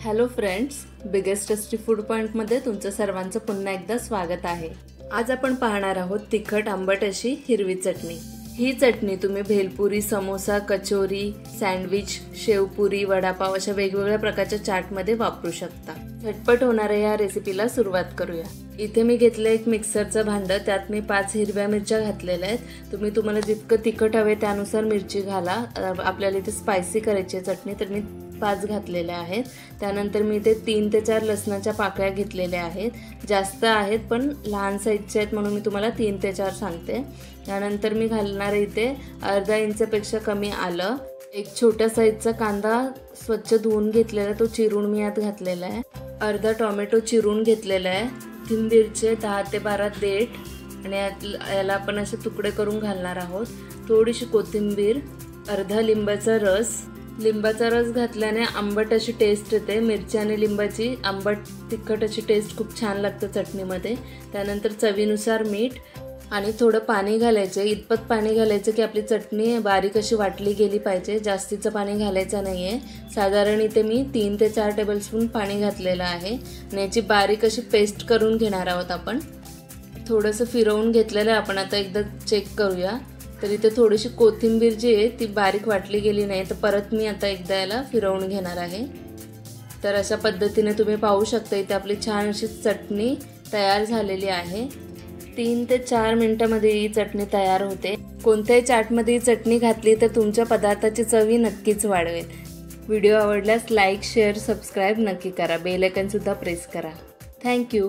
Hello friends biggest tasty food पॉईंटमध्ये तुमचं सर्वांचं पुन्हा एकदा स्वागत आहे. आज आपण पाहणार आहोत तिखट आंबट अशी हिरवी चटणी. ही चटणी तुम्ही भेलपुरी समोसा कचोरी सँडविच शेवपुरी वडापाव अशा वेगवेगळ्या प्रकारच्या चाटमध्ये वापरू शकता. झटपट होणाऱ्या या रेसिपीला सुरुवात करूया. इथे मी घेतलं एक मिक्सरचं भांडं त्यात मी पाच हिरव्या मिरच्या घातलेल्या आहेत. तुम्ही तुम्हाला जितकं तिखट हवे त्यानुसार मिरची घाला. आपल्याला इथे स्पायसी करायची आहे चटणी तर मी पाच घातलेल्या आहेत. त्यानंतर मी इथे तीन ते चार लसणाच्या पाकळ्या घेतलेल्या आहेत. जास्त आहेत पण लहान साईजच्या आहेत म्हणून मी तुम्हाला तीन ते चार सांगते. त्यानंतर मी घालणार इथे अर्धा इंचपेक्षा कमी आलं. एक छोट्या साईजचा कांदा स्वच्छ धुवून घेतलेला तो चिरून मी यात घातलेला आहे. अर्धा टोमॅटो चिरून घेतलेला आहे. थिंबीरचे दहा ते बारा देठ आणि यात याला आपण असे तुकडे करून घालणार आहोत. थोडीशी कोथिंबीर अर्धा लिंबाचा रस लिंबाचा रस घातल्याने आंबट अशी टेस्ट येते. मिरची आणि लिंबाची आंबट तिखट अशी टेस्ट खूप छान लागतं चटणीमध्ये. त्यानंतर चवीनुसार मीठ आणि थोडं पाणी घालायचं. इतपत पाणी घालायचं की आपली चटणी बारीक अशी वाटली गेली पाहिजे. जास्तीचं पाणी घालायचं नाही आहे साधारण इथे मी तीन ते चार टेबलस्पून पाणी घातलेलं आहे. आणि याची बारीक अशी पेस्ट करून घेणार आहोत आपण. थोडंसं फिरवून घेतलेलं आहे आपण. आता एकदा चेक करूया. तर इथे थोडीशी कोथिंबीर जी आहे ती बारीक वाटली गेली नाही तर परत मी आता एकदा याला फिरवून घेणार आहे. तर अशा पद्धतीने तुम्ही पाहू शकता इथे आपली छान अशी चटणी तयार झालेली आहे. तीन ते चार मिनटामध्ये ही चटणी तयार होते. कोणत्याही चाटमध्ये ही चटणी घातली तर तुमच्या पदार्थाची चवी नक्कीच वाढवेल. व्हिडिओ आवडल्यास लाईक शेअर सबस्क्राईब नक्की करा. बेलायकनसुद्धा प्रेस करा. थँक्यू